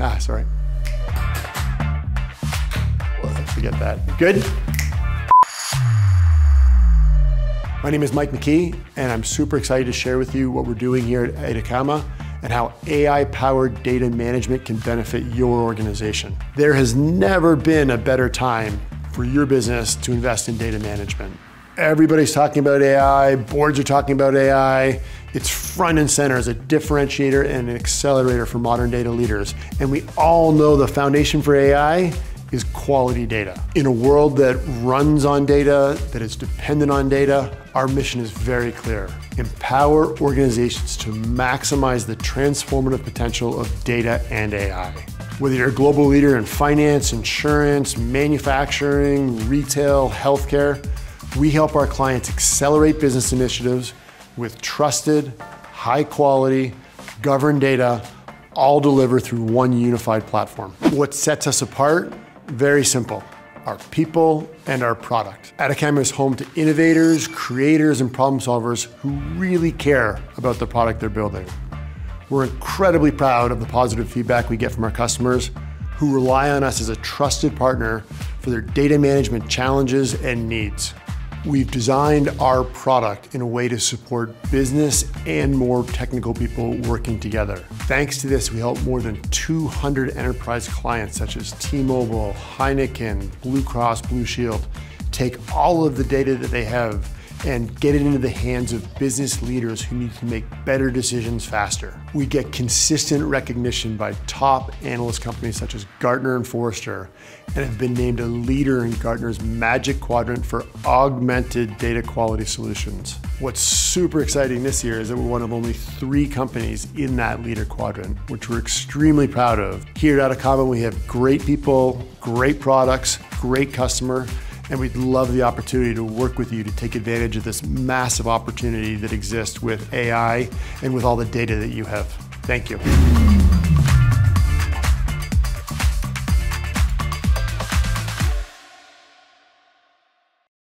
Ah, sorry. Forget that. Good? My name is Mike McKee, and I'm super excited to share with you what we're doing here at Ataccama and how AI powered data management can benefit your organization. There has never been a better time for your business to invest in data management. Everybody's talking about AI, boards are talking about AI. It's front and center as a differentiator and an accelerator for modern data leaders. And we all know the foundation for AI is quality data. In a world that runs on data, that is dependent on data, our mission is very clear. Empower organizations to maximize the transformative potential of data and AI. Whether you're a global leader in finance, insurance, manufacturing, retail, healthcare, we help our clients accelerate business initiatives with trusted, high quality, governed data, all delivered through one unified platform. What sets us apart? Very simple our people and our product. Ataccama is home to innovators, creators, and problem solvers who really care about the product they're building. We're incredibly proud of the positive feedback we get from our customers who rely on us as a trusted partner for their data management challenges and needs. We've designed our product in a way to support business and more technical people working together. Thanks to this, we help more than 200 enterprise clients such as T-Mobile, Heineken, Blue Cross Blue Shield take all of the data that they have and get it into the hands of business leaders who need to make better decisions faster. We get consistent recognition by top analyst companies such as Gartner and Forrester and have been named a leader in Gartner's Magic Quadrant for augmented data quality solutions. What's super exciting this year is that we're one of only three companies in that leader quadrant, which we're extremely proud of. Here at Ataccama, we have great people, great products, great customer, and we'd love the opportunity to work with you to take advantage of this massive opportunity that exists with AI and with all the data that you have. Thank you.